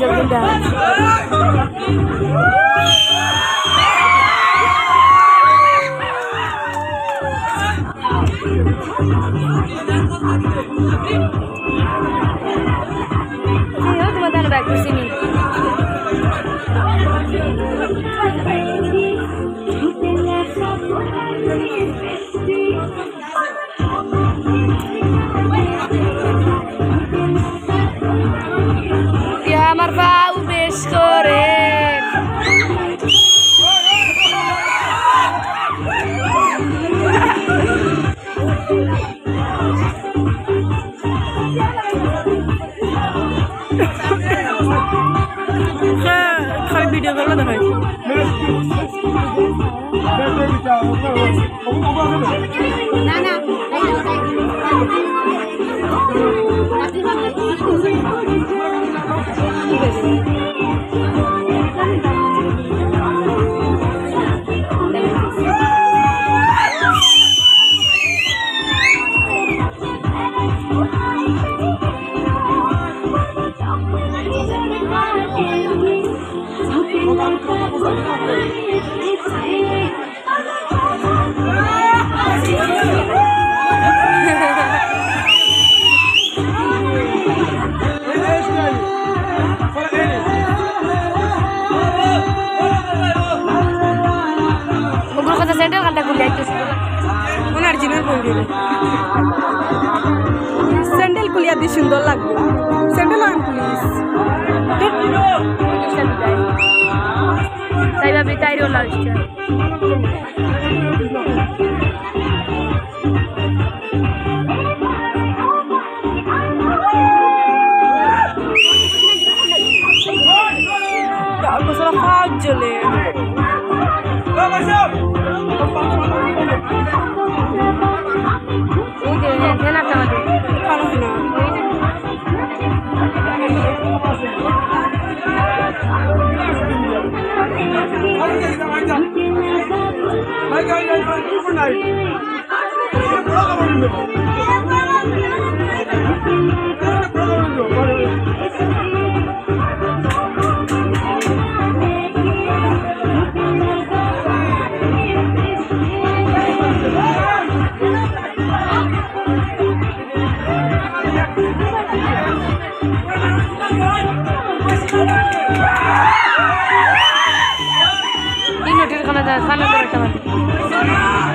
Yoginda. আমার পাও বেশ করে? ভিডিও করলে দেখাই 我不我不是我我不这么 কথা সেটাও কালটা খুলে আইতেছে ওনার জিনার বন্ধু স্যান্ডেল খুলিয়া দিয়ে সুন্দর লাগবে। স্যান্ডেল আন প্লিজ তাই ভাবি তাইরও লাগছে Haydi haydi haydi. Dur bunlar. Bırakamam bunu. Done